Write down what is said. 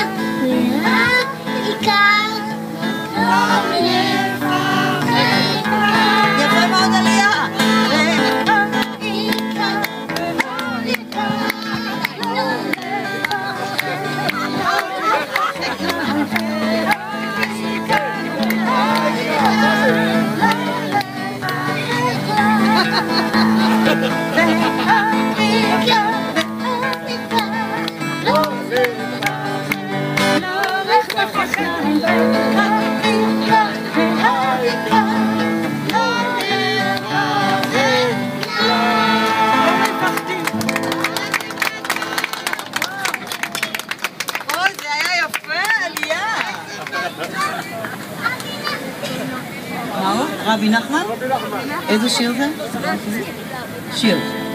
Yeah. רבי נחמן? איזה שיר זה? שיר.